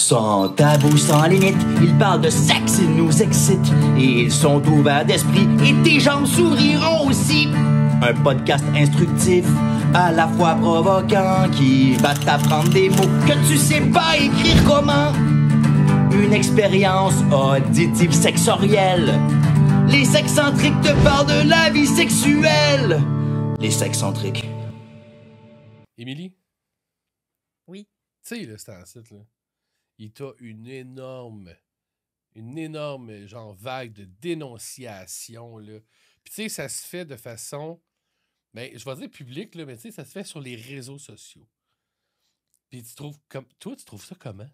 Sans tabou, sans limite, ils parlent de sexe, ils nous excitent. Et ils sont ouverts d'esprit, et tes jambes souriront aussi. Un podcast instructif, à la fois provoquant, qui va t'apprendre des mots que tu sais pas écrire comment. Une expérience auditive sexorielle. Les sexcentriques te parlent de la vie sexuelle. Les sexcentriques. Émilie? Oui. Tu sais, là, c'est un site, là. Il t'a une énorme, une énorme, genre, vague de dénonciation, là. Puis, tu sais, ça se fait de façon, ben, je vais dire public, là, mais tu sais, ça se fait sur les réseaux sociaux. Puis, tu trouves, comme, toi, tu trouves ça comment?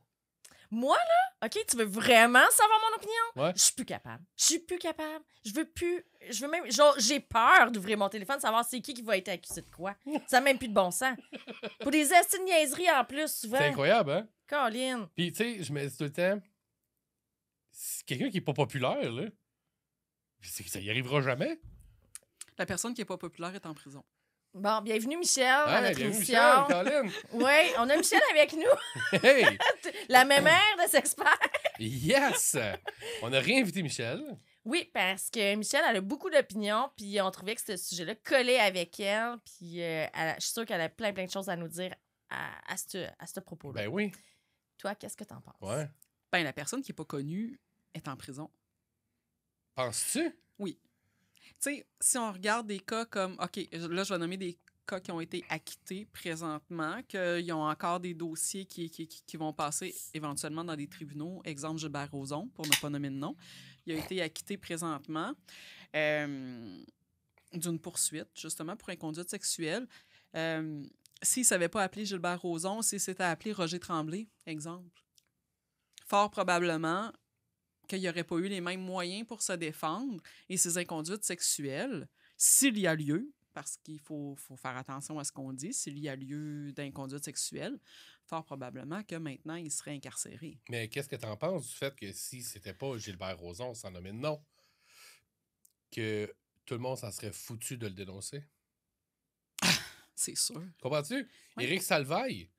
Moi, là, OK, tu veux vraiment savoir mon opinion? Ouais. Je suis plus capable. Je suis plus capable. Je veux plus. Je veux même. Genre, j'ai peur d'ouvrir mon téléphone, savoir c'est qui qui va être accusé de quoi. Ça n'a même plus de bon sens. Pour des niaiseries en plus, souvent. C'est incroyable, hein? Colin. Puis, tu sais, je me dis tout le temps, c'est quelqu'un qui est pas populaire, là. Ça y arrivera jamais. La personne qui est pas populaire est en prison. Bon, bienvenue, Michel, à Ah, notre bienvenue, émission. Oui, on a Michel avec nous, Hey! la mémère de Sexpert. Yes! On a réinvité Michel. Oui, parce que Michel, elle a beaucoup d'opinions, puis on trouvait que ce sujet-là collait avec elle, puis euh, elle je suis sûre qu'elle a plein, plein de choses à nous dire à, à ce, à ce propos-là. Ben oui. Toi, qu'est-ce que t'en penses? Ouais. Ben, la personne qui est pas connue est en prison. Penses-tu? Tu sais, si on regarde des cas comme, OK, là, je vais nommer des cas qui ont été acquittés présentement, qu'ils ont encore des dossiers qui, qui, qui- qui vont passer éventuellement dans des tribunaux. Exemple, Gilbert Rozon, pour ne pas nommer de nom. Il a été acquitté présentement euh, d'une poursuite, justement, pour inconduite sexuelle. Euh, s'il ne savait pas appeler Gilbert Rozon, s'il s'était appelé Roger Tremblay, exemple, fort probablement qu'il n'y aurait pas eu les mêmes moyens pour se défendre et ces inconduites sexuelles, s'il y a lieu, parce qu'il faut, faut faire attention à ce qu'on dit, s'il y a lieu d'inconduite sexuelle, fort probablement que maintenant, il serait incarcéré. Mais qu'est-ce que tu en penses du fait que si c'était pas Gilbert Rozon, sans nommer de nom, que tout le monde s'en serait foutu de le dénoncer? C'est sûr. Comprends-tu? Oui. Éric Salvaille,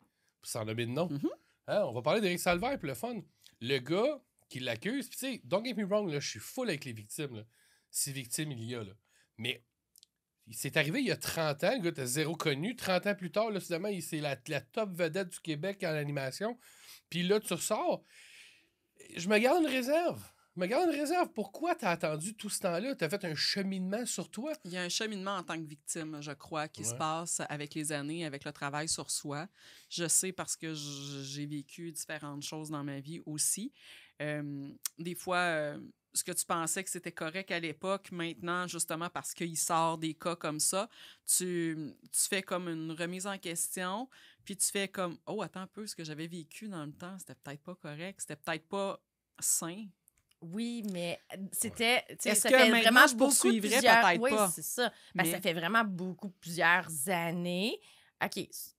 sans nommer de nom. Mhm. Hein, on va parler d'Éric Salvaille pour le fun. Le gars qui l'accuse, puis tu sais, don't get me wrong, là, je suis full avec les victimes. là. Si victimes il y a. Là. Mais c'est arrivé il y a 30 ans, le gars était zéro connu. 30 ans plus tard, là, finalement, il- c'est la, la top vedette du Québec en animation. Puis là, tu ressors. Je me garde une réserve. Me garde une réserve. Pourquoi t'as attendu tout ce temps-là? T'as fait un cheminement sur toi? Il y a un cheminement en tant que victime, je crois, qui se passe avec les années, avec le travail sur soi. Je sais parce que j'ai vécu différentes choses dans ma vie aussi. Euh, des fois, euh, ce que tu pensais que c'était correct à l'époque, maintenant, justement, parce qu'il sort des cas comme ça, tu, tu fais comme une remise en question, puis tu fais comme, oh, attends un peu, ce que j'avais vécu dans le temps, c'était peut-être pas correct, c'était peut-être pas sain. Oui, mais euh, c'était. tu Est-ce que fait vraiment je beaucoup poursuivrais? plusieurs- Peut-être oui, pas. c'est ça. Que ça fait vraiment beaucoup, plusieurs années. OK,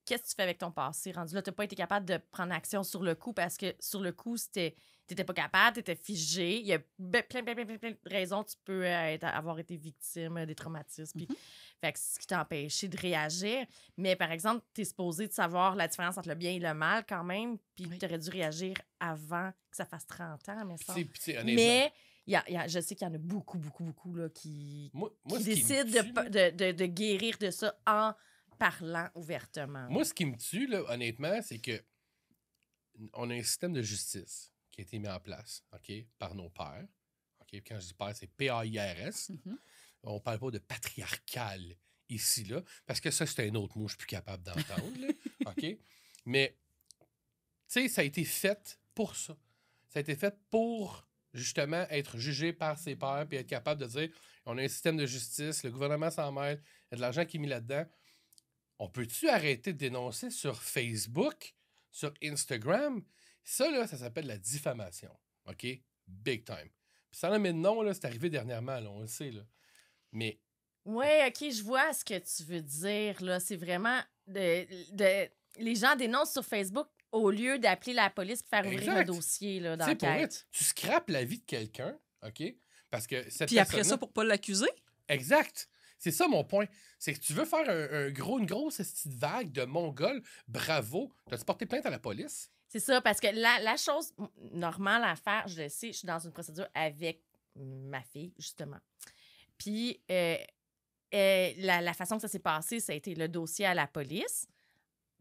qu'est-ce que tu fais avec ton passé rendu là? Tu n'as pas été capable de prendre action sur le coup parce que sur le coup, c'était. T'étais pas capable, t'étais figé. Il y a plein, plein, plein, plein, plein de raisons. Tu peux euh, être- avoir été victime euh, des traumatismes. puis- Fait que c'est ce qui t'a empêché de réagir. Mais par exemple, tu es supposé de savoir la différence entre le bien et le mal quand même. Puis Oui. tu aurais dû réagir avant que ça fasse 30 ans, mais ça. Mais y a- y a- je sais qu'il y en a beaucoup, beaucoup, beaucoup là, qui, moi, moi, qui décident tue, de, de, de- guérir de ça en parlant ouvertement. Moi, ce qui me tue, là, honnêtement, c'est que on a un système de justice qui a été mis en place, OK, par nos pères. OK, quand je dis père, c'est P-A-I-R-S. Mhm. On parle pas de patriarcal ici, là, parce que ça, c'est un autre mot que je suis plus capable d'entendre, OK? Mais, tu sais, ça a été fait pour ça. Ça a été fait pour, justement, être jugé par ses pairs puis être capable de dire on a un système de justice, le gouvernement s'en mêle, il y a de l'argent qui est mis là-dedans. On peut-tu arrêter de dénoncer sur Facebook, sur Instagram? Ça, là, ça s'appelle la diffamation. OK? Big time. Puis ça, là, mais non, là, c'est arrivé dernièrement, là, on le sait, là. Mais Oui, OK, je vois ce que tu veux dire. là. C'est vraiment. De, de- les gens dénoncent sur Facebook au lieu d'appeler la police pour faire ouvrir un dossier là, Tu sais, pour vrai, d'enquête. tu scrapes la vie de quelqu'un, OK? Parce que cette Puis après ça, pour pas l'accuser, Exact. C'est ça mon point. C'est que tu veux faire un, un gros, une grosse petite vague de Mongols. Bravo. T'as-tu porté plainte à la police? C'est ça, parce que la, la chose normale à faire, je le sais, je suis dans une procédure avec ma fille, justement. Puis, euh, euh, la, la façon que ça s'est passé, ça a été le dossier à la police.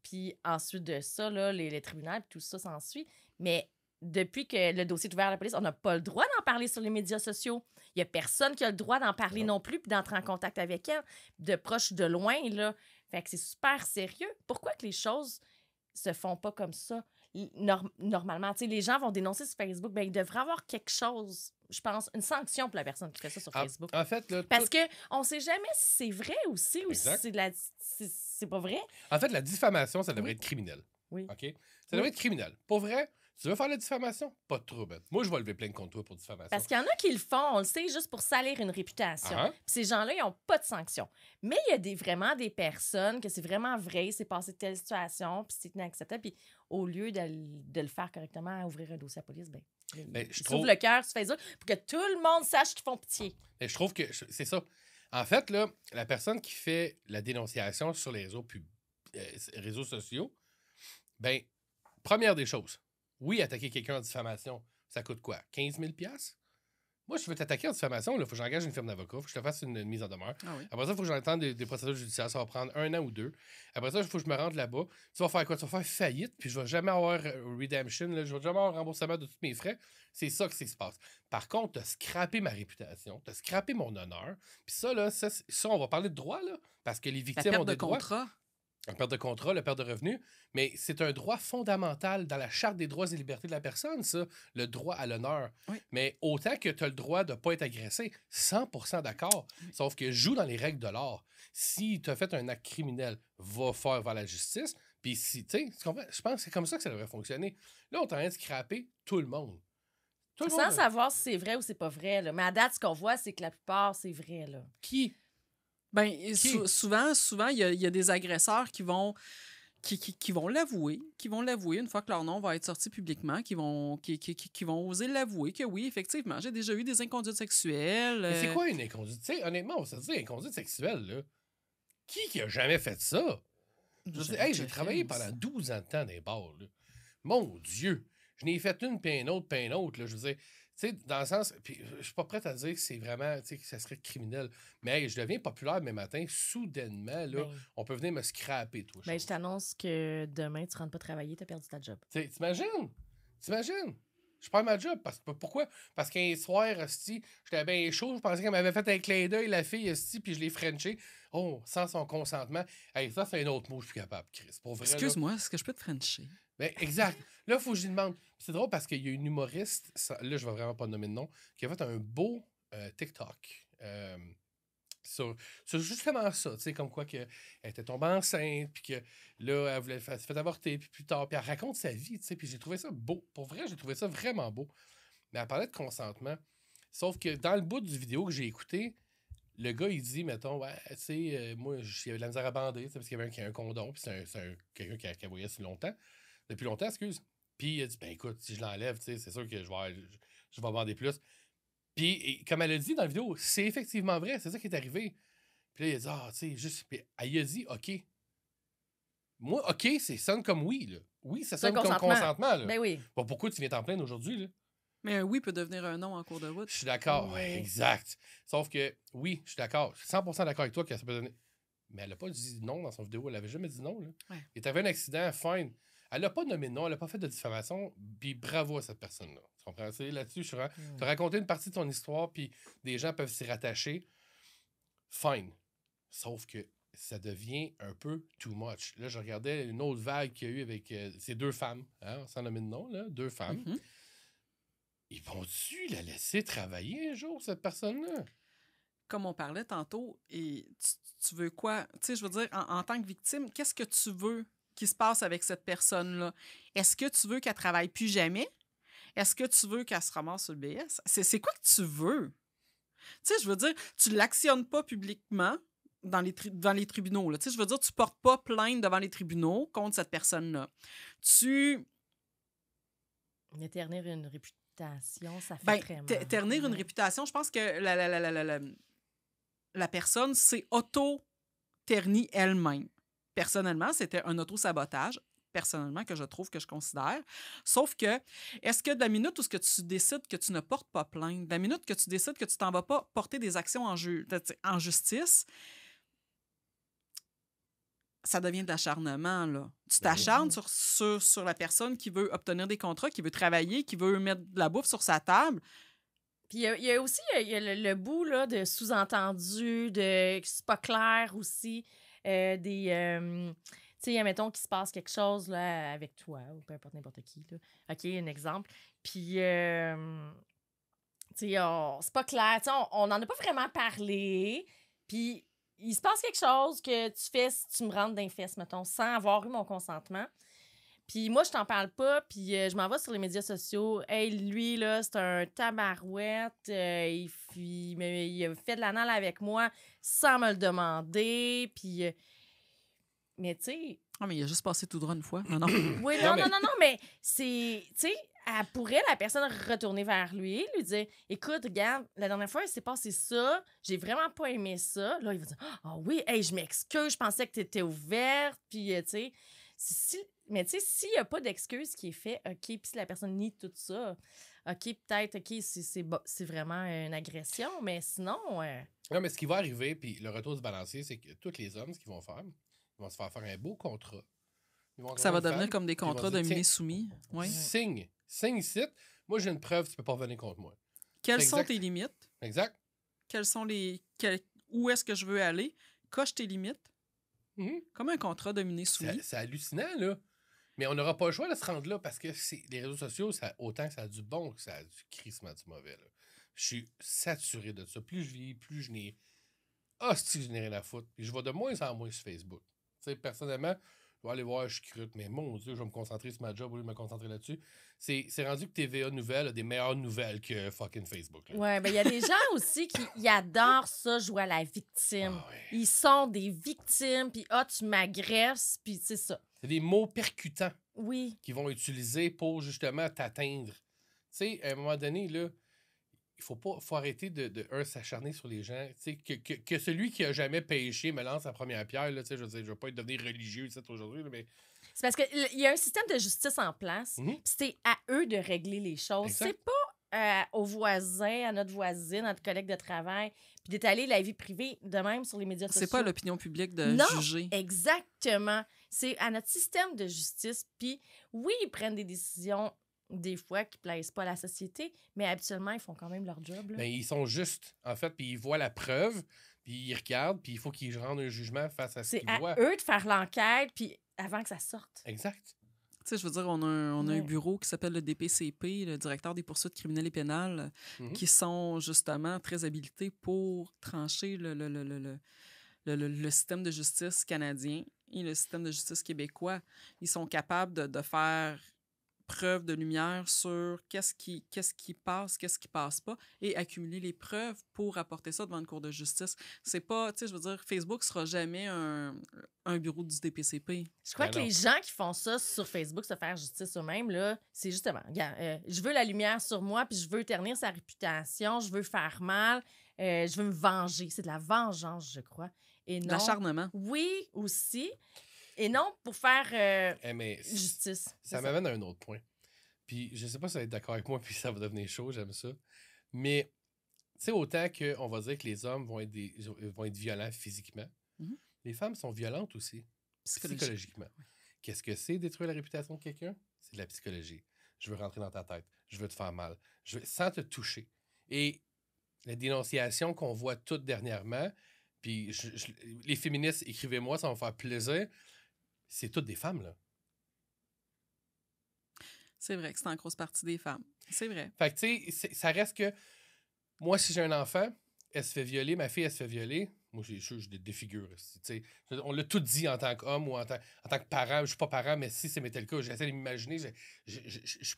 Puis ensuite de ça, là, les, les tribunaux, puis tout ça s'ensuit. Mais depuis que le dossier est ouvert à la police, on n'a pas le droit d'en parler sur les médias sociaux. Il n'y a personne qui a le droit d'en parler non plus, puis d'entrer en contact avec elle, de proche, de loin, là. Fait que c'est super sérieux. Pourquoi que les choses se font pas comme ça? Normalement, tu sais, les gens vont dénoncer sur Facebook, ben, il devrait avoir quelque chose, je pense, une sanction pour la personne qui fait ça sur En, Facebook. en fait, là, Parce tout- que on sait jamais si c'est vrai aussi ou si c'est de la si c'est pas vrai. en fait, la diffamation, ça devrait Oui. être criminel. Oui. OK? Ça devrait être criminel. Pour vrai, tu veux faire la diffamation? Pas de trouble. Moi, je vais lever plainte contre toi pour diffamation. Parce qu'il y en a qui le font, on le sait, juste pour salir une réputation. Ah. Puis ces gens-là, ils n'ont pas de sanction. Mais il y a des, vraiment des personnes que c'est vraiment vrai, c'est passé telle situation, puis c'est inacceptable. Puis au lieu de, de le faire correctement, à ouvrir un dossier à la police, ben, Ben, ils je trouve- le cœur sur Facebook pour que tout le monde sache qu'ils font pitié. Mais je trouve que c'est ça. En fait, là, la personne qui fait la dénonciation sur les réseaux, pub- euh, réseaux sociaux, ben, première des choses, oui, attaquer quelqu'un en diffamation, ça coûte quoi? 15 000 Moi, je veux t'attaquer en diffamation, il faut que j'engage une firme d'avocat, il faut que je te fasse une, une mise en demeure. Ah oui. Après ça, il faut que j'entende des, des procédures judiciaires. Ça va prendre un an ou deux. Après ça, il faut que je me rende là-bas. Tu vas faire quoi? Tu vas faire faillite, puis je vais jamais avoir euh, redemption, là, je vais jamais avoir remboursement de tous mes frais. C'est ça qui se passe. Par contre, tu as scrappé ma réputation, tu as scrappé mon honneur. Puis ça, là, ça, ça, on va parler de droit, là, parce que les La victimes ont perte de des droits. contrat. La perte de contrat, la perte de revenus, mais c'est un droit fondamental dans la Charte des droits et libertés de la personne, ça, le droit à l'honneur. Oui. Mais autant que tu as le droit de ne pas être agressé, 100% d'accord. Sauf que joue dans les règles de l'art. Si tu as fait un acte criminel, va faire vers la justice. Puis si, tu sais, je pense que c'est comme ça que ça devrait fonctionner. Là, on est en train de scraper tout le monde. Tout le Sans monde. savoir si c'est vrai ou c'est pas vrai. Là. Mais à date, ce qu'on voit, c'est que la plupart, c'est vrai. Là. Qui? Ben, sou- souvent, souvent, il y a, il y a des agresseurs qui vont qui, qui, qui vont l'avouer, qui vont l'avouer une fois que leur nom va être sorti publiquement, qui vont qui, qui, qui- qui vont oser l'avouer que oui, effectivement, j'ai déjà eu des inconduites sexuelles. Mais c'est euh, quoi une inconduite? Honnêtement, on se dit inconduite sexuelle, là. Qui qui a jamais fait ça? Hey, j'ai fait, travaillé pendant 12 ans de temps dans les bars. Là. Mon Dieu! Je n'ai fait une, puis une autre, puis une autre. Là. Je veux dire, sais, dans le sens. Puis je suis pas prêt à dire que c'est vraiment, tu sais, que ça serait criminel. Mais hey, je deviens populaire demain matin, soudainement, là, Ben, on peut venir me scraper, toi. ben, chose. je t'annonce que demain, tu rentres pas travailler, tu as perdu ta job. Tu T'imagines? T'imagines? Je perds ma job. Parce, pourquoi? Parce qu'un soir, hostie, j'étais bien chaud. Je pensais qu'elle m'avait fait un clin d'œil, la fille, hostie, puis je l'ai frenché. Oh, sans son consentement. Hey, ça, c'est un autre mot, je suis plus capable, Chris. Excuse-moi, est-ce que je peux te frencher? Ben, exact. Là, il faut que je lui demande. C'est drôle parce qu'il y a une humoriste, ça- là, je vais vraiment pas nommer de nom, qui a fait un beau euh, TikTok. euh, sur, justement ça, tu sais, comme quoi que elle était tombée enceinte, puis que là, elle voulait faire, se fait avorter, puis plus tard, puis elle raconte sa vie, tu sais, puis j'ai trouvé ça beau. Pour vrai, j'ai trouvé ça vraiment beau. Mais elle parlait de consentement. Sauf que dans le bout du vidéo que j'ai écouté, le gars, il dit, mettons, ouais, tu sais, euh, moi, j'avais de la misère à bander, parce qu'il y avait un, qui a un condom, puis c'est un- c'est un- quelqu'un qui, a- qui voyé si longtemps, depuis longtemps, excuse. Puis il a dit, ben écoute, si je l'enlève, c'est sûr que je vais, je, vais plus. Puis, comme elle a dit dans la vidéo, c'est effectivement vrai, c'est ça qui est arrivé. Puis là, il a dit, ah, tu sais, juste. Puis elle a dit, OK. Moi, OK, c'est sonne comme oui, là. Oui, ça sonne comme consentement. là. Ben oui. Bon, pourquoi tu viens t'en plaindre aujourd'hui, là? Mais un oui peut devenir un non en cours de route. Je suis d'accord. Oui. Ouais, exact. Sauf que, oui, je suis d'accord. Je suis 100% d'accord avec toi que ça peut donner. Mais elle n'a pas dit non dans son vidéo. Elle avait jamais dit non. Là. Ouais. Il est arrivé un accident, fine. Elle n'a pas nommé non, elle n'a pas fait de diffamation. Puis bravo à cette personne-là. Tu comprends? Là-dessus, je suis vraiment- Mm. Tu as raconté une partie de ton histoire, puis des gens peuvent s'y rattacher. Fine. Sauf que ça devient un peu too much. Là, je regardais une autre vague qu'il y a eu avec euh, ces deux femmes, hein, sans nommer de nom, là, deux femmes. Mhm. Ils vont-tu la laisser travailler un jour, cette personne-là? Comme on parlait tantôt, et tu, tu veux quoi? Tu sais, je veux dire, en, en tant que victime, qu'est-ce que tu veux qui se passe avec cette personne-là? Est-ce que tu veux qu'elle travaille plus jamais? Est-ce que tu veux qu'elle se ramasse sur le BS? C'est quoi que tu veux? Tu sais, je veux dire, tu l'actionnes pas publiquement dans les, devant les tribunaux. Là. Tu sais, je veux dire, tu portes pas plainte devant les tribunaux contre cette personne-là. Tu Mais ternir une réputation, ça fait Ben, très ternir une réputation, je pense que la, la, la, la, la, la- la personne s'est auto-ternie elle-même. Personnellement, c'était un auto-sabotage. personnellement, que je trouve, que je considère. Sauf que, est-ce que de la minute où ce que tu décides que tu ne portes pas plainte, de la minute que tu décides que tu t'en vas pas porter des actions en, ju- en justice, ça devient de l'acharnement, là. Tu Ben t'acharnes sur, sur, sur la personne qui veut obtenir des contrats, qui veut travailler, qui veut mettre de la bouffe sur sa table. Puis il y a- il y, a aussi il y a le, le bout là, de sous-entendu, de que c'est pas clair aussi, euh, des. euh, tu sais, admettons qu'il se passe quelque chose là, avec toi ou peu importe n'importe qui. Là. OK, un exemple. Puis, euh, tu c'est pas clair. Tu on n'en a pas vraiment parlé. Puis, il se passe quelque chose que tu fais tu me rentres d'un fesses, mettons, sans avoir eu mon consentement. Puis moi, je t'en parle pas, puis euh, je m'en vais sur les médias sociaux. Hey, lui, là, c'est un tabarouette. euh, il, f- il, me- il a fait de l'anal avec moi sans me le demander. Puis. euh, mais tu sais. Ah, mais il a juste passé tout droit une fois. Non, non. Oui, Non, non, mais- non, non, non, mais c'est. Tu sais, elle pourrait, la personne, retourner vers lui, lui dire Écoute, regarde, la dernière fois, il s'est passé ça, j'ai vraiment pas aimé ça. Là, il va dire Ah oui, hey, je m'excuse, je pensais que tu étais ouverte. Puis, euh, tu sais, si, si- mais tu sais, s'il n'y a pas d'excuse qui est fait, OK, puis si la personne nie tout ça, OK, peut-être, OK, c'est- c'est bo- c'est vraiment une agression, mais sinon. euh, Non, mais ce qui va arriver, puis le retour du balancier, c'est que tous les hommes, ce qu'ils vont faire, ils vont se faire faire un beau contrat. Ils vont Ça va devenir femme, comme des contrats Tiens, soumis. Oui. Signe. Signe ici. Moi, j'ai une preuve, tu peux pas revenir contre moi. Quelles sont exact. tes limites? Exact? Quelles sont les. quel- où est-ce que je veux aller? Coche tes limites. Mhm. Comme un contrat dominé soumis. C'est hallucinant, là. Mais on n'aura pas le choix de se rendre là parce que les réseaux sociaux, ça, autant que ça a du bon que ça a du crissement du mauvais. Je suis saturé de ça. Plus je vis, plus je n'ai. Ah, si je n'ai rien à foutre. Puis je vais de moins en moins sur Facebook. Personnellement, je vais aller voir, je crute, mais mon Dieu, je vais me concentrer sur ma job au lieu de me concentrer là-dessus. C'est rendu que TVA Nouvelles a des meilleures nouvelles que fucking Facebook. Là. Ouais, ben il y a des gens aussi qui ils adorent ça, jouer à la victime. Ah ouais. Ils sont des victimes, puis ah, tu m'agresses, puis c'est ça. C'est des mots percutants. Oui. qu'ils vont utiliser pour justement t'atteindre. Tu sais, à un moment donné, là, il faut pas faut arrêter de, de un, s'acharner sur les gens. Tu sais, que, que, que celui qui a jamais péché me lance la première pierre. Là, tu sais, je veux dire, je veux pas être devenir religieux aujourd'hui, mais C'est parce qu'il y a un système de justice en place, puis c'est à eux de régler les choses. C'est pas euh, aux voisins, à notre voisine, à notre collègue de travail, puis d'étaler la vie privée de même sur les médias sociaux. C'est pas à l'opinion publique de Non. juger. Exactement. C'est à notre système de justice. Puis oui, ils prennent des décisions des fois qui plaisent pas à la société, mais habituellement, ils font quand même leur job. là. ben, ils sont justes, en fait, puis ils voient la preuve, puis ils regardent, puis il faut qu'ils rendent un jugement face à ce C'est qu'ils à voient. eux de faire l'enquête, puis avant que ça sorte. Exact. Tu sais, je veux dire, on a un, on a un bureau qui s'appelle le DPCP, le directeur des poursuites criminelles et pénales, Mhm. qui sont justement très habilités pour trancher le, le, le- le- le- le système de justice canadien et le système de justice québécois. Ils sont capables de, de faire preuve de lumière sur qu'est-ce qui, qu'est-ce qui passe, qu'est-ce qui passe pas, et accumuler les preuves pour apporter ça devant une cour de justice. C'est pas, tu sais, je veux dire, Facebook sera jamais un, un bureau du DPCP. Je crois Ben que non. les gens qui font ça sur Facebook, se faire justice eux-mêmes, là, c'est justement, regarde, euh, je veux la lumière sur moi, puis je veux ternir sa réputation, je veux faire mal, euh, je veux me venger. C'est de la vengeance, je crois. Et non. L'acharnement. Oui, aussi. Et non pour faire euh, Eh, mais justice. Ça m'amène à un autre point. Puis je sais pas si vous êtes d'accord avec moi, puis ça va devenir chaud, j'aime ça. Mais tu sais, autant qu'on va dire que les hommes vont être, des, vont être violents physiquement, Mhm. les femmes sont violentes aussi, Psychologique. psychologiquement. Qu'est-ce que c'est détruire la réputation de quelqu'un? C'est de la psychologie. Je veux rentrer dans ta tête. Je veux te faire mal. Je veux, sans te toucher. Et la dénonciation qu'on voit toutes dernièrement, puis je- je- les féministes, écrivez-moi, ça va me faire plaisir. C'est toutes des femmes, là. C'est vrai que c'est en grosse partie des femmes. C'est vrai. Fait que, tu sais, ça reste que moi, si j'ai un enfant, elle se fait violer, ma fille, elle se fait violer. Moi, je, je défigure. tu sais. On l'a tout dit en tant qu'homme ou en tant, en tant que parent. Je suis pas parent, mais si c'était le cas, j'essaie de m'imaginer. Je, je, je, je- je suis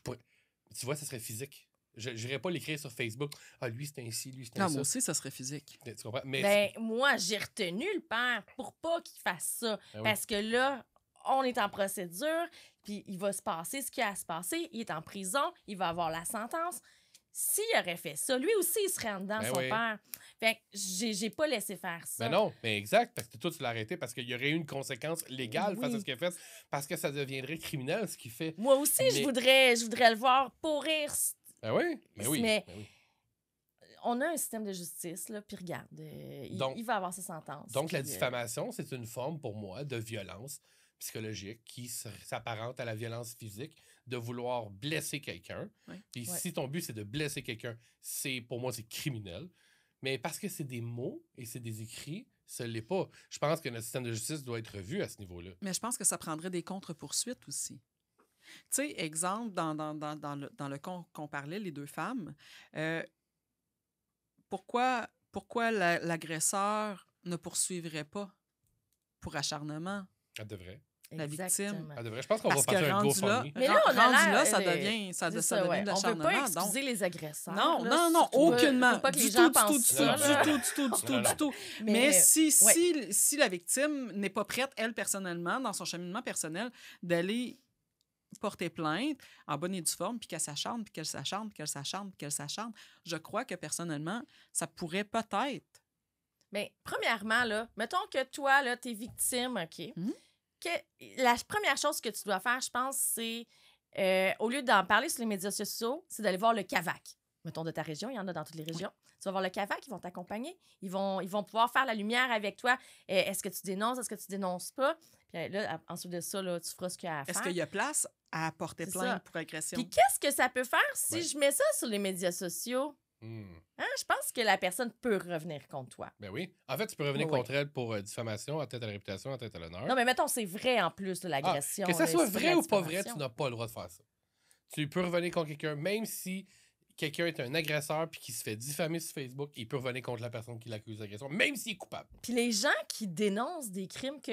Tu vois, ça serait physique. Je n'irais pas l'écrire sur Facebook. Ah, lui, c'est ainsi, lui, c'est Non, ainsi. moi aussi, ça serait physique. Tu comprends? Mais Ben, moi, j'ai retenu le père pour pas qu'il fasse ça. Ah oui. Parce que là, on est en procédure, puis il va se passer ce qui a à se passer. Il est en prison, il va avoir la sentence. s'il aurait fait ça, lui aussi, il serait en dedans, Ben son oui. père. Fait que j'ai j'ai pas laissé faire ça. Ben non, mais exact, parce que toi, tu l'as arrêté parce qu'il y aurait eu une conséquence légale face à ce qu'il a fait, parce que ça deviendrait criminel, ce qu'il fait. Moi aussi, je, voudrais, je voudrais le voir pourrir. Ben oui, ben oui. Mais- ben oui. On a un système de justice, là, puis regarde, euh, il, Donc- il va avoir sa sentence. Donc, la euh, diffamation, c'est une forme, pour moi, de violence psychologique qui s'apparente à la violence physique, de vouloir blesser quelqu'un. Puis Ouais. si ton but, c'est de blesser quelqu'un, c'est pour moi, c'est criminel. Mais parce que c'est des mots et c'est des écrits, ce l'est pas. Je pense que notre système de justice doit être revu à ce niveau-là. Mais je pense que ça prendrait des contre-poursuites aussi. Tu sais, exemple, dans, dans, dans, dans le, dans le con qu'on parlait, les deux femmes, euh, pourquoi, pourquoi la- l'agresseur ne poursuivrait pas pour acharnement? Elle devrait. la victime. exactement. Elle devrait. Je pense qu'on va passer un rendu là. Mais là, on a rendu là, ça devient, ça, ça ça, devient ouais. de On peut l'acharnement. pas donc- excuser les agresseurs. Non, là, non, non, aucunement. Faut pas que du les tout, gens du tout, du tout, du tout, du tout, du tout, du tout. Mais, Mais, si, ouais. si, si la victime n'est pas prête, elle, personnellement, dans son cheminement personnel, d'aller porter plainte en bonne et due forme, puis qu'elle s'acharne, puis qu'elle s'acharne, puis qu'elle s'acharne, puis qu'elle s'acharne, je crois que, personnellement, ça pourrait peut-être... Mais premièrement, là, mettons que toi, là, t'es victime, OK? Mhm. Que la première chose que tu dois faire, je pense, c'est, euh, au lieu d'en parler sur les médias sociaux, c'est d'aller voir le CAVAC. Mettons de ta région, il y en a dans toutes les régions. Tu vas voir le CAVAC, ils vont t'accompagner. Ils vont, ils vont pouvoir faire la lumière avec toi. Euh, est-ce que tu dénonces, est-ce que tu dénonces pas? Puis euh, là, ensuite de ça, là, tu feras ce qu'il y a à Est-ce faire. qu'il y a place à porter plainte ça. pour agression? Puis qu'est-ce que ça peut faire si Ouais. je mets ça sur les médias sociaux? Hmm. Hein? Je pense que la personne peut revenir contre toi. Ben oui. En fait, tu peux revenir Oui, oui. contre elle pour euh, diffamation, atteinte à la réputation, atteinte à l'honneur. Non, mais mettons, c'est vrai en plus de l'agression. Ah, Que ça soit vrai ou pas vrai, tu n'as pas le droit de faire ça. Tu peux revenir contre quelqu'un, même si quelqu'un est un agresseur puis qui se fait diffamer sur Facebook, il peut revenir contre la personne qui l'accuse d'agression, même s'il est coupable. Puis les gens qui dénoncent des crimes que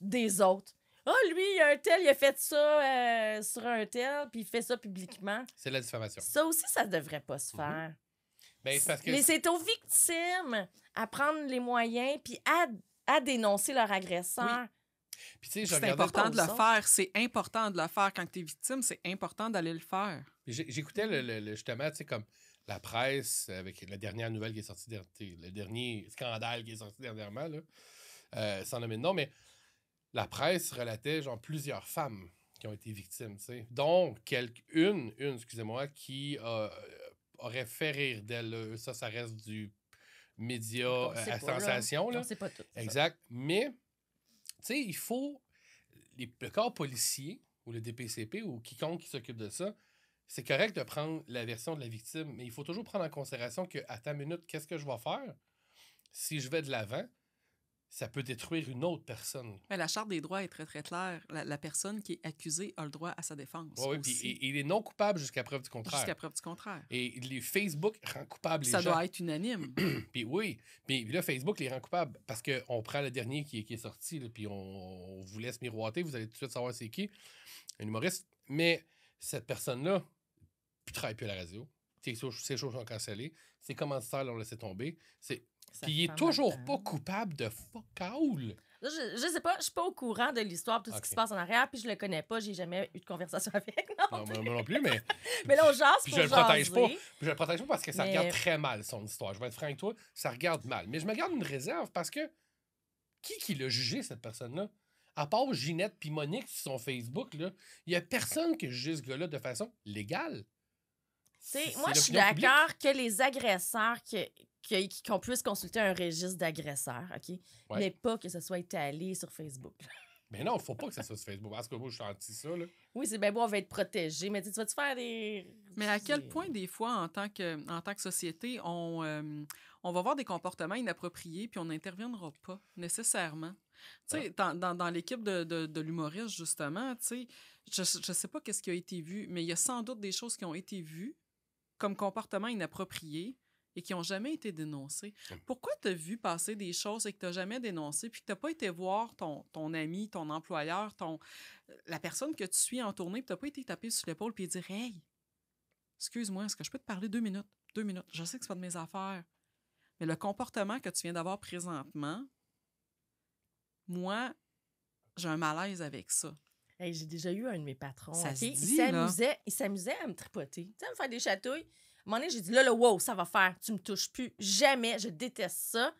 des autres. Ah, lui, il y a un tel, il a fait ça euh, sur un tel, puis il fait ça publiquement. C'est la diffamation. Ça aussi, ça devrait pas se Mhm. faire. Ben, c'est parce que Mais c'est aux victimes à prendre les moyens, puis à, à dénoncer leur agresseur. Puis tu sais, je C'est important de le faire. C'est important de le faire. Quand tu es victime, c'est important d'aller le faire. J'écoutais le, le- le- justement, tu sais, comme la presse avec la dernière nouvelle qui est sortie, le dernier scandale qui est sorti dernièrement, là, euh, sans nommer de nom, mais la presse relatait genre plusieurs femmes qui ont été victimes, tu sais, dont quelques, une, une, excusez-moi, qui euh, aurait fait rire d'elle. là. Ça, ça reste du média euh, à pas, là. sensation, là. Sait pas tout. ça. Exact. Mais, tu sais, il faut. les- le corps policier ou le DPCP ou quiconque qui s'occupe de ça, c'est correct de prendre la version de la victime, mais il faut toujours prendre en considération que, à ta minute, qu'est-ce que je vais faire? Si je vais de l'avant? Ça peut détruire une autre personne. Mais la Charte des droits est très, très claire. La, la personne qui est accusée a le droit à sa défense. Ouais, puis aussi, et- et il est non coupable jusqu'à preuve du contraire. Jusqu'à preuve du contraire. Et les Facebook rend coupable les Ça gens. doit être unanime. Puis oui, puis là, Facebook les rend coupables parce qu'on prend le dernier qui, est- qui est sorti, là, puis on, on vous laisse miroiter, vous allez tout de suite savoir c'est qui, un humoriste. Mais cette personne-là, puis travaille plus à la radio. Ses shows ses shows sont cancellés. Ses commanditaires l'ont laissé tomber. C'est... Puis il est toujours pas coupable de fuck all. Je, je sais pas, je suis pas au courant de l'histoire, tout ce qui se passe en arrière, puis je le connais pas, j'ai jamais eu de conversation avec. Non. Non, moi, moi non plus, mais Mais là, on jase Puis pour je le protège pas. je le protège pas parce que ça Mais- regarde très mal son histoire. Je vais être franc avec toi, ça regarde mal. Mais je me garde une réserve parce que qui qui l'a jugé, cette personne-là? À part Ginette puis Monique sur son Facebook, il y a personne qui a jugé ce gars-là de façon légale. Moi, je suis d'accord que les agresseurs, que- que- qu'on puisse consulter un registre d'agresseurs, OK? Ouais. Mais pas que ce soit étalé sur Facebook. Mais non, faut pas que ça soit sur Facebook. Parce que moi, je suis anti ça. Là. Oui, c'est bien beau, on va être protégé, mais tu vas-tu faire des. Mais à quel point, des fois, en tant que, en tant que société, on, euh, on va voir des comportements inappropriés puis on n'interviendra pas nécessairement? Tu sais, dans, dans, dans l'équipe de, de, de l'humoriste, justement, tu sais, je ne sais pas qu'est-ce qui a été vu, mais il y a sans doute des choses qui ont été vues comme comportements inappropriés et qui n'ont jamais été dénoncées. Hum. Pourquoi tu as vu passer des choses et que tu n'as jamais dénoncé puis que tu n'as pas été voir ton, ton ami, ton employeur, ton, la personne que tu suis en tournée, puis tu n'as pas été taper sur l'épaule puis dire Hey, excuse-moi, est-ce que je peux te parler deux minutes? Deux minutes. Je sais que c'est pas de mes affaires. Mais le comportement que tu viens d'avoir présentement, moi, j'ai un malaise avec ça. Hey, j'ai déjà eu un de mes patrons. Ça OK? se Il dit, s'amusait, il s'amusait à me tripoter. Tu sais, à me faire des chatouilles. un moment donné, j'ai dit, là, là, wow, ça va faire. Tu me touches plus. Jamais. Je déteste ça.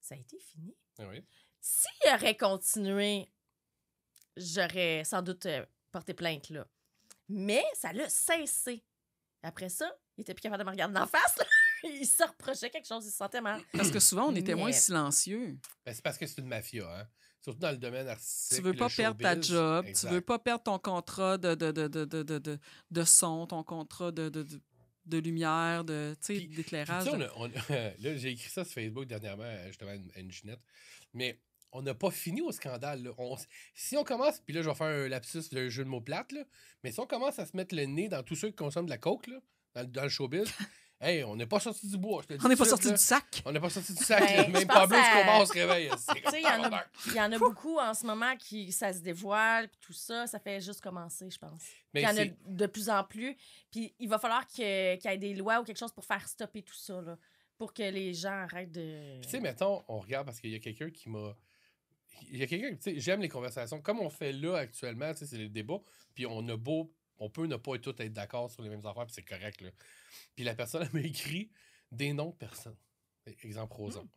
Ça a été fini. Ah oui. S'il aurait continué, j'aurais sans doute euh, porté plainte, là. Mais ça l'a cessé. Après ça, il était plus capable de me regarder d'en face. là. il se reprochait quelque chose, il se sentait mal. Parce que souvent, on était moins Mais- silencieux. Ben, c'est parce que c'est une mafia, hein. Surtout dans le domaine artistique. Tu veux pas le perdre ta job, Exact. tu veux pas perdre ton contrat de, de, de, de, de, de, de- de son, ton contrat de, de, lumière, de, d'éclairage. là, j'ai écrit ça sur Facebook dernièrement, euh, justement, à une, Ginette. Mais on n'a pas fini au scandale. là. On- si on commence, puis là, je vais faire un lapsus de jeu de mots plate, là, mais si on commence à se mettre le nez dans tous ceux qui consomment de la coke, là, dans, le- dans le showbiz, hey, on n'est pas sorti du bois. je te On n'est pas sorti du sac. On n'est pas sorti du sac. Ben, Même Pablo à- Escobar se réveille. C'est Tu sais, il y en a, tabarnak. il y en a beaucoup en ce moment qui ça se dévoile, puis tout ça, ça fait juste commencer, je pense. Il y en a de plus en plus. Puis il va falloir que- qu'il y ait des lois ou quelque chose pour faire stopper tout ça, là, pour que les gens arrêtent de. Tu sais, mettons, on regarde parce qu'il y a quelqu'un qui m'a. Il y a quelqu'un, tu sais, j'aime les conversations. Comme on fait là actuellement, tu sais, c'est le débat. Puis on a beau, on peut ne pas tous être d'accord sur les mêmes affaires, puis c'est correct, là. Puis la personne, elle m'a écrit des noms de personnes. Exemple, Roson.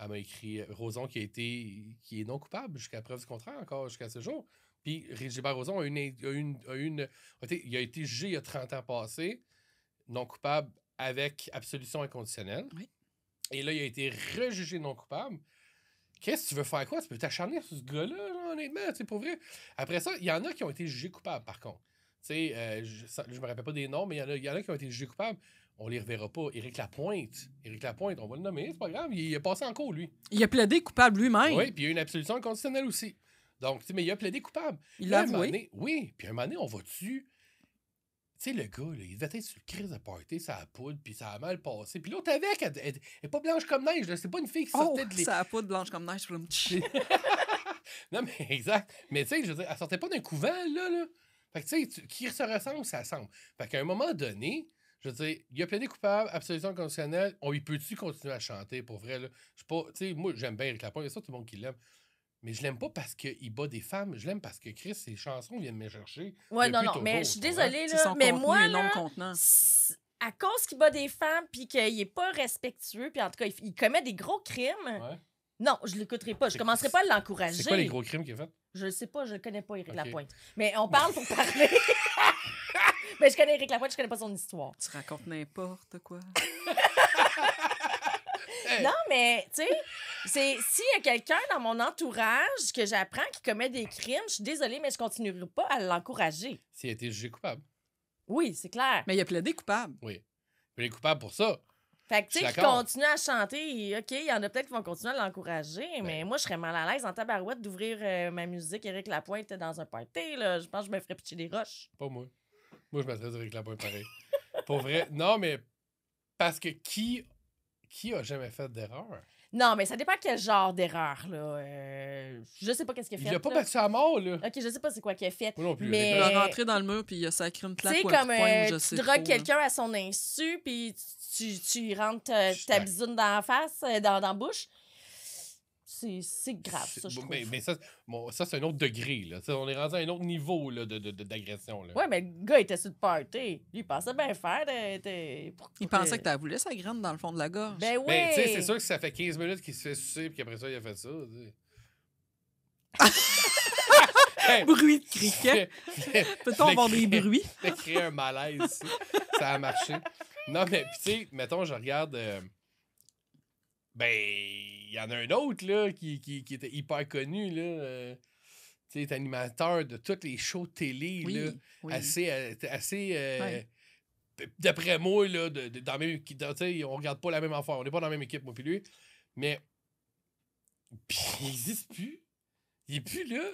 Elle m'a écrit euh, Roson qui a été, qui est non coupable jusqu'à preuve du contraire encore jusqu'à ce jour. Puis Gilbert Roson a une, a une, a une- a été- il a été jugé il y a 30 ans passés, non coupable avec absolution inconditionnelle. Oui. Et là, il a été rejugé non coupable. Qu'est-ce que tu veux faire quoi? Tu peux t'acharner sur ce gars-là, là, honnêtement, tu sais, pour vrai. Après ça, il y en a qui ont été jugés coupables, par contre. Sais, euh, je, je me rappelle pas des noms, mais il y, en a- il y en a qui ont été jugés coupables. On les reverra pas. Éric Lapointe. Éric Lapointe, on va le nommer, c'est pas grave. Il, il a passé en cours, lui. Il a plaidé coupable lui-même. Oui, puis il y a eu une absolution inconditionnelle aussi. Donc, tu sais, mais il a plaidé coupable. Il l'a avoué. donné- oui, puis un moment donné, on va-tu. Tu sais, le gars, là, il devait être sur le crise de party, ça a poudre, puis ça a mal passé. Puis l'autre avec, elle, elle- elle est pas blanche comme neige. C'est pas une fille qui Oh, sortait de l'é- ça a de blanche comme neige. Comme... Non, mais exact. Mais tu sais, je veux dire, elle sortait pas d'un couvent, là, là. Fait que tu sais, qui se ressemble, ça semble. Fait qu'à un moment donné, je veux dire, il a plaidé coupable, absolution conditionnelle. On y peut-tu continuer à chanter, pour vrai, là? Je sais pas, tu sais, moi, j'aime bien Eric Lapointe, il y a ça, tout le monde qui l'aime. Mais je l'aime pas parce qu'il bat des femmes, je l'aime parce que Chris, ses chansons viennent me chercher. Ouais, non, non, mais je suis désolée, là. son Mais contenu moi, non là, contenant. à cause qu'il bat des femmes, puis qu'il est pas respectueux, puis en tout cas, il, il commet des gros crimes, Ouais. Non, je l'écouterai pas. Je commencerai pas à l'encourager. C'est quoi les gros crimes qu'il a fait? Je le sais pas, je le connais pas, Éric Ok. Lapointe. Mais on parle pour parler. mais je connais Éric Lapointe, je connais pas son histoire. Tu racontes n'importe quoi. Hey! Non, mais, tu sais, c'est s'il y a quelqu'un dans mon entourage que j'apprends qui commet des crimes, je suis désolée, mais je continuerai pas à l'encourager. S'il a été jugé coupable. Oui, c'est clair. Mais il a plaidé coupable. Oui. Il est coupable pour ça. Fait que, tu sais, qui continue à chanter, OK, il y en a peut-être qui vont continuer à l'encourager, mais moi, je serais mal à l'aise en tabarouette d'ouvrir euh, ma musique Éric Lapointe dans un party, là. Je pense que je me ferais pitcher des roches. Pas moi. Moi, je mettrais Eric Lapointe pareil. pour vrai. Non, mais parce que qui, qui a jamais fait d'erreur? Non, mais ça dépend quel genre d'erreur, là. Euh, je sais pas qu'est-ce qu'il a fait. Il a pas là. battu à mort, là. OK, je sais pas c'est quoi qu'il a fait. Non plus. Mais- Il a rentré dans le mur puis il a sacré une claque ou un comme euh, je tu sais drogues quelqu'un à son insu, puis tu, tu y rentres euh, ta d'accord. bisoune dans la face, euh, dans, dans la bouche. C'est c'est grave, ça, je mais, mais ça, bon, ça c'est un autre degré. Là. Ça, on est rendu à un autre niveau là, de, de- de- d'agression. là. Ouais, mais le gars était sur le party. Lui, il pensait bien faire. de- de- pour- Il pensait que- tu voulu sa graine dans le fond de la gorge. Ben oui. Ben, tu sais, c'est sûr que ça fait 15 minutes qu'il se fait sucer, puis qu'après ça, il a fait ça. Hey, Bruit de criquet. Peut-on avoir des bruits? Ça créé un malaise. Ça a marché. Non, mais tu sais, mettons, je regarde. euh, ben, il y en a un autre, là, qui, qui, qui était hyper connu, là. euh, tu sais, est animateur de tous les shows télé, là. Oui. Assez. euh, assez euh, D'après moi, là, de, de- dans la même, dans- on regarde pas la même affaire. On n'est pas dans la même équipe, moi, puis lui. Mais. Puis il existe plus. Il est plus là.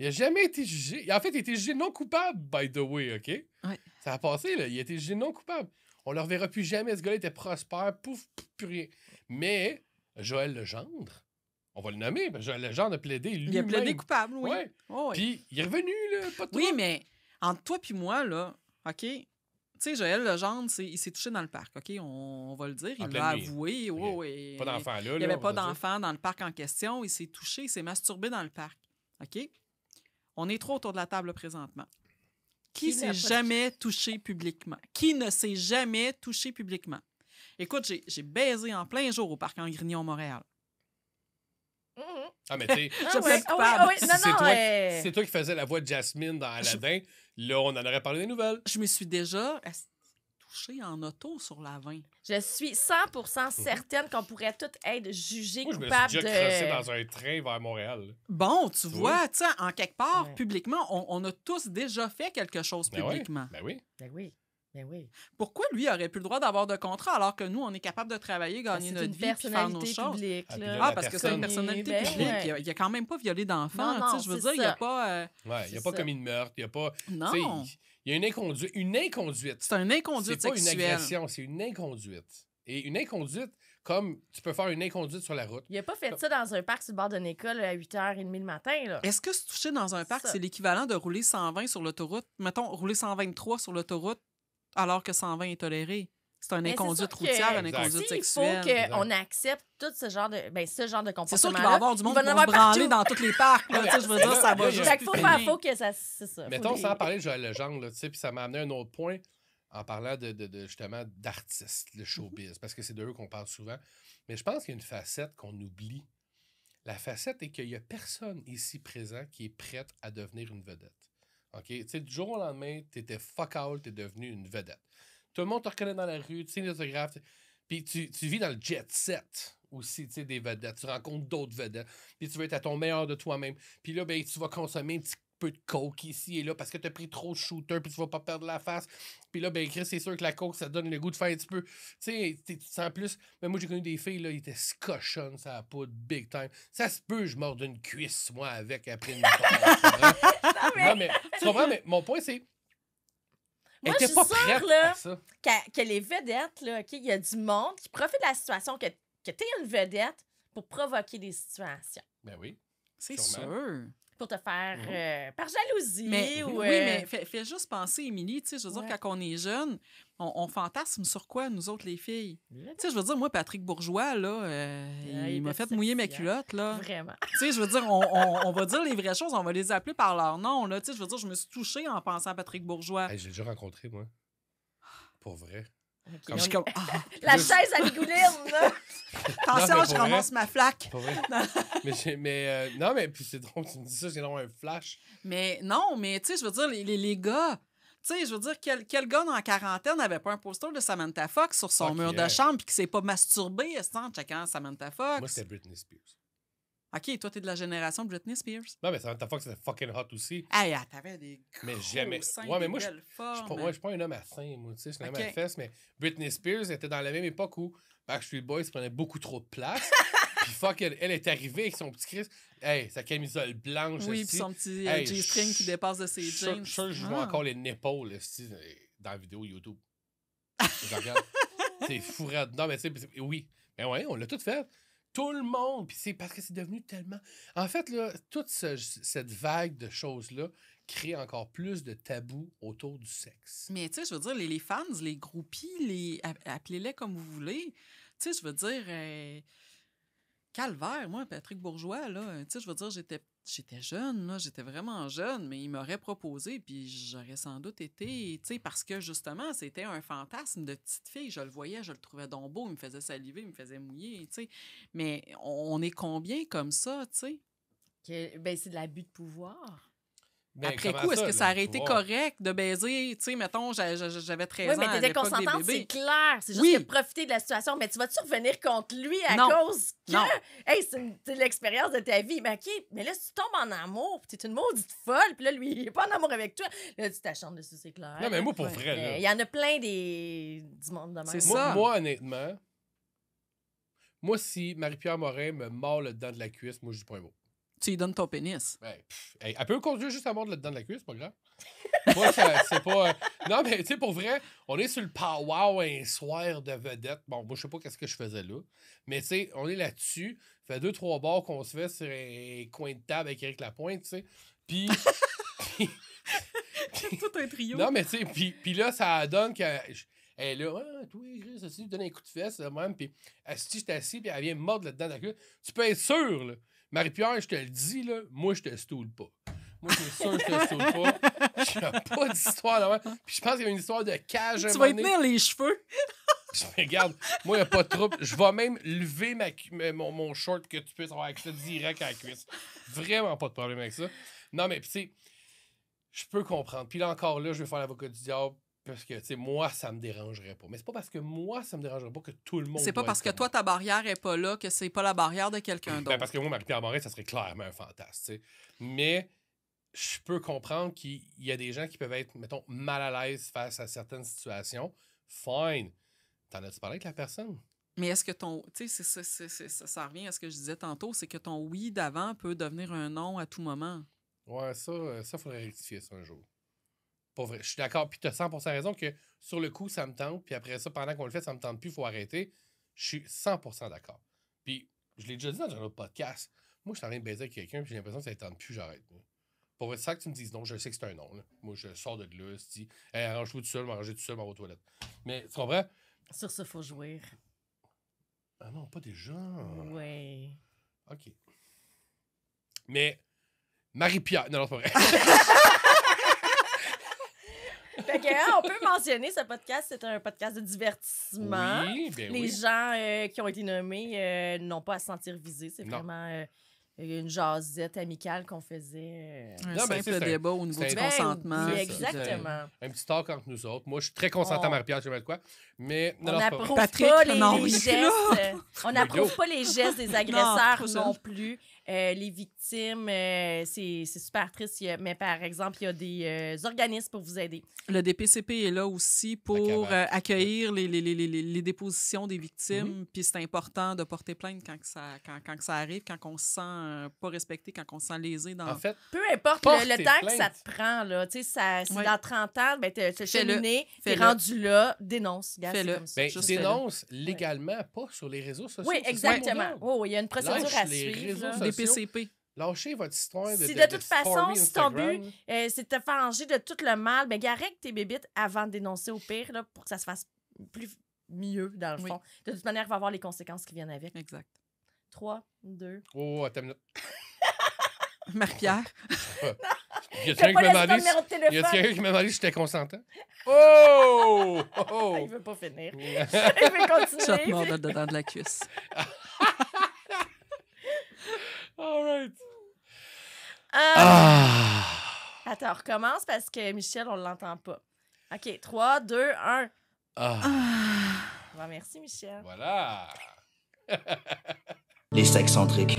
Il a jamais été jugé. En fait, il a été jugé non coupable, by the way, OK? Ouais. Ça a passé, là. Il a été jugé non coupable. On le reverra plus jamais. Ce gars-là était prospère. Pouf, pouf, plus rien. Mais Joël Legendre, on va le nommer, parce que Joël Legendre a plaidé lui Il a plaidé coupable, oui. Ouais. Oh, oui. Puis il est revenu, là. Pas de Oui, mais entre toi puis moi, là, OK? Tu sais, Joël Legendre, c'est- il s'est touché dans le parc, OK? On, on va le dire. Il l'a avoué. oui, Ok. oui. Pas d'enfant là. Il n'y avait pas d'enfant dans le parc en question. Il s'est touché, il s'est masturbé dans le parc. OK? On est trop autour de la table là, présentement. Qui Qui s'est jamais touché publiquement? Qui ne s'est jamais touché publiquement? Écoute, j'ai baisé en plein jour au parc en Grignon, Montréal. Ah, mais tu sais, Ah oui, oui, oui, c'est toi, euh, c'est toi qui faisais la voix de Jasmine dans Aladdin, là, on en aurait parlé des nouvelles. Je me suis déjà touchée en auto sur la 20. je suis 100% certaine qu'on pourrait toutes être jugées Moi, je me suis coupables déjà de... dans un train vers Montréal. Bon, tu Oui. vois, tu sais, en quelque part, Ouais. publiquement, on, on a tous déjà fait quelque chose Ben oui, publiquement. ben oui. Ben oui, ben oui. Pourquoi lui aurait plus le droit d'avoir de contrat alors que nous, on est capable de travailler, gagner notre vie puis faire nos choses? publique, Ah, là. Ah, parce que c'est une personnalité Ben publique. ouais. Il, a, il a quand même pas violé non, Je veux dire, il n'y a pas. euh, Ouais, il n'y a C'est pas ça. commis de meurtre, il n'y a pas. non. Il y a une inconduite. Une inconduite. C'est un inconduite C'est pas une agression, c'est une inconduite. Et une inconduite, comme tu peux faire une inconduite sur la route. Il a pas fait ça dans un parc sur le bord d'une école à 8h30 le matin, là. Est-ce que se toucher dans un parc, Ça. c'est l'équivalent de rouler 120 sur l'autoroute? Mettons, rouler 123 sur l'autoroute alors que 120 est toléré. C'est un c'est inconduite routière, un inconduite Si, il faut qu'on accepte tout ce genre de, ben, ce genre de C'est comportement sûr qu'il va y avoir du monde qui va se branler dans tous les parcs. là, je veux dire, ça va juste. Fait faut faire, que ça, c'est ça. Mettons, les- sans parler de Joël Legendre, là, tu sais, puis ça m'a amené à un autre point en parlant de, de- de, justement d'artistes, le showbiz, parce que c'est de eux qu'on parle souvent. Mais je pense qu'il y a une facette qu'on oublie. La facette est qu'il n'y a personne ici présent qui est prête à devenir une vedette. OK? Tu sais, du jour au lendemain, tu étais fuck out, tu es devenu une vedette. Tout le monde te reconnaît dans la rue, tu sais les autographes. Puis tu, tu vis dans le jet set aussi, tu sais, des vedettes. Tu rencontres d'autres vedettes. Puis tu veux être à ton meilleur de toi-même. Puis là, ben, tu vas consommer un petit peu de coke ici et là parce que tu as pris trop de shooter puis tu vas pas perdre la face. Puis là, ben, Chris, c'est sûr que la coke, ça donne le goût de faire un petit peu. Tu sais, t'es- tu te sens plus. Mais moi, j'ai connu des filles, là, ils étaient cochonnes, ça a pas de big time. Ça se peut, je mords d'une cuisse, moi, avec après une Non, mais tu comprends, mais mon point, c'est. Moi, je suis pas sûre, prête là, que, que les vedettes, là, OK, il y a du monde qui profite de la situation que, que tu es une vedette pour provoquer des situations. Ben oui. C'est sûr. Pour te faire, Mhm. euh, par jalousie Mais, ou... oui, euh, mais fais, fais juste penser, Émilie, tu sais, je veux dire, quand on est jeune, on, on fantasme sur quoi, nous autres, les filles? Tu sais, je veux dire, moi, Patrick Bourgeois, là, euh, Ah, il, il m'a fait mouiller mes sexy, hein. culottes, là. Vraiment. Tu sais, je veux dire, on, on- on va dire les vraies choses, on va les appeler par leur nom, là. Tu sais, je veux dire, je me suis touchée en pensant à Patrick Bourgeois. Hey, j'ai déjà rencontré, moi. Pour vrai. Comme comme, ah, La chaise à Ligouline, là! attention, je ramasse ma flaque. Vrai. mais euh, non, mais puis c'est drôle, tu me dis ça, j'ai vraiment un flash. Mais non, mais tu sais, je veux dire, les, les, les gars, tu sais, je veux dire, quel, quel gars dans la quarantaine n'avait pas un poster de Samantha Fox sur son mur yeah. de chambre puis qui s'est pas masturbé, en checkant Samantha Fox? Moi, c'était Britney Spears. OK, toi, t'es de la génération Britney Spears? Non, mais Samantha Fox, c'était fucking hot aussi. Hey, ah, t'avais des Mais gros jamais- seins, Ouais, mais moi, je- Je suis pas, formes. ouais, je suis pas un homme à sein, moi, tu sais, je suis un homme à fesses, mais Britney Spears était dans la même époque où Backstreet Boys prenait beaucoup trop de place. puis fuck, elle, elle est arrivée avec son petit Chris. Hey, sa camisole blanche. Oui, puis son petit euh, Hey, G-string qui dépasse de ses jeans. je suis je vois Ah. encore les nipples esti, dans la vidéo YouTube. Je regarde. c'est fourrade. Non, mais tu sais, oui. Mais ouais, on l'a tout fait. Tout le monde. Puis c'est parce que c'est devenu tellement. En fait, là, toute ce- cette vague de choses-là crée encore plus de tabous autour du sexe. Mais tu sais, je veux dire, les, fans, les groupies, les, app- appelez-les comme vous voulez. Tu sais, je veux dire, euh, calvaire, moi, Patrick Bourgeois, là, tu sais, je veux dire, j'étais, j'étais jeune, là, j'étais vraiment jeune, mais il m'aurait proposé, puis j'aurais sans doute été, tu sais, parce que justement, c'était un fantasme de petite fille. Je le voyais, je le trouvais donc beau, il me faisait saliver, il me faisait mouiller, tu sais. Mais on est combien comme ça, tu sais? Ben, c'est de l'abus de pouvoir. Ben, Après coup, est-ce que ça aurait été correct de baiser, tu sais, mettons, j'a- j'a- j'avais 13 Oui, ans mais à t'étais consentante, c'est clair. C'est juste Oui. que profiter de la situation. Mais tu vas-tu revenir contre lui à Non. cause que. Non. Hey, c'est l'expérience de ta vie. Mais OK, mais là, si tu tombes en amour, puis t'es une maudite folle, puis là, lui, il est pas en amour avec toi, là, tu t'achantes dessus, c'est clair. Non, mais moi, pour Ouais. vrai, Mais là. Il y en a plein des... du monde de même. C'est Moi, ça. moi, honnêtement, moi, si Marie-Pierre Morin me mord le dedans de la cuisse, moi, je dis pas un mot. Tu lui donnes ton pénis. Ben, pff, hey, elle peut conduire juste à mordre dedans de la cuisse, c'est pas grave. moi, ça- c'est pas. euh, Non, mais tu sais, pour vrai, on est sur le pow-wow un soir de vedette. Bon, moi, je sais pas qu'est-ce que je faisais là. Mais tu sais, on est là-dessus. Ça fait deux, trois bars qu'on se fait sur un coin de table avec Eric Lapointe, tu sais. Puis. puis- Tout un trio. non, mais tu sais, puis, puis là, ça donne que. Elle est là, ah, toi, Chris, assis, tu donnes un coup de fesse, là, même, puis si je suis assis, puis elle vient mordre là-dedans. dans la cuisse. Tu peux être sûr, là. Marie-Pierre, je te le dis, là, moi, je te stoule pas. Moi, je suis sûr que je te saoule pas. N'y a pas d'histoire là Puis je pense qu'il y a une histoire de cage. Tu vas tenir les cheveux. Je me regarde, moi, il n'y a pas de trouble. Je vais même lever ma- mon short que tu puisses avoir accès direct à la cuisse. Vraiment pas de problème avec ça. Non, mais tu sais, je peux comprendre. Puis là encore, là, je vais faire l'avocat du diable parce que, tu sais, moi, ça me dérangerait pas. Mais c'est pas parce que moi, ça me dérangerait pas que tout le monde. C'est pas parce que toi, ta barrière est pas là que c'est pas la barrière de quelqu'un Ben, d'autre. parce que moi, Marie-Pierre Morin, ça serait clairement un fantasme. Mais je peux comprendre qu'il y a des gens qui peuvent être, mettons, mal à l'aise face à certaines situations. Fine. T'en as-tu parlé avec la personne? Mais est-ce que ton. Tu sais, ça, ça revient à ce que je disais tantôt, c'est que ton oui d'avant peut devenir un non à tout moment. Ouais, ça, euh, ça faudrait rectifier ça un jour. Pas vrai. Je suis d'accord. Puis tu as 100% raison que sur le coup, ça me tente. Puis après ça, pendant qu'on le fait, ça me tente plus, il faut arrêter. Je suis 100% d'accord. Puis je l'ai déjà dit dans un autre podcast. Moi, je suis en train de baiser avec quelqu'un, puis j'ai l'impression que ça ne tente plus, j'arrête. Pour ça que tu me dises non, je sais que c'est un non. là. Moi, je sors de là, je dis, hey, arrange-toi tout seul, m'arranger tout seul, m'en aux toilettes. Mais tu comprends? Sur ça, faut jouir. Ah non, pas déjà. Ouais. OK. Mais Marie-Pierre. Non, non, c'est pas vrai. Fait que, hein, on peut mentionner ce podcast, c'est un podcast de divertissement. Oui, ben Les oui. gens euh, qui ont été nommés euh, n'ont pas à se sentir visés. C'est Non. vraiment euh, une jasette amicale qu'on faisait. euh. Un Non, ben, simple débat au niveau c'est du un- Ben consentement. oui, c'est exactement. Un petit talk entre nous autres. Moi, je suis très consentant, On- Marie-Pierre, je sais pas de quoi. Mais non, on non, c'est pas vrai. n'approuve Patrick, pas les, non, les oui. gestes. euh, on n'approuve pas les gestes des agresseurs trop non, seul. plus. Euh, les victimes, euh, c'est c'est super triste. Il y a- mais par exemple, il y a des euh, organismes pour vous aider. Le DPCP est là aussi pour cavale. euh, accueillir les, les, les, les, les dépositions des victimes. Mm-hmm. Puis c'est important de porter plainte quand, que ça, quand, quand que ça arrive, quand on se sent pas respecté, quand on se sent lésé dans. En fait, Peu importe Porte le, temps que ça te prend, là. Tu sais, ça- si Ouais. dans 30 ans, ben, Fais-le. cheminé, t'es rendu là, dénonce. Fais-le. comme ça. ben, dénonce légalement, pas sur les réseaux sociaux. Oui, exactement. Oh, il y a une procédure Lâche à les suivre. DPCP. Lâchez votre histoire de Si de, de toute façon, si ton but, Euh, c'est de te faire ranger de tout le mal, ben, garde tes bébites avant de dénoncer au pire, là, pour que ça se fasse plus mieux, dans le Oui. fond. De toute manière, il va avoir les conséquences qui viennent avec. Exact. 3, 2. Oh, attends une minute. Marie-Pierre. Y a T'as quelqu'un qui m'a demandé numéro de si- y a quelqu'un qui m'a demandé si j'étais consentant? Oh! Il Oh! veut pas finir. Il veut continuer. Shot mort de- dedans de la cuisse. All right. Ah. Ah! Attends, on recommence parce que Michel, on l'entend pas. OK, 3, 2, 1. Ah! merci, Michel. Voilà! Les sexcentriques.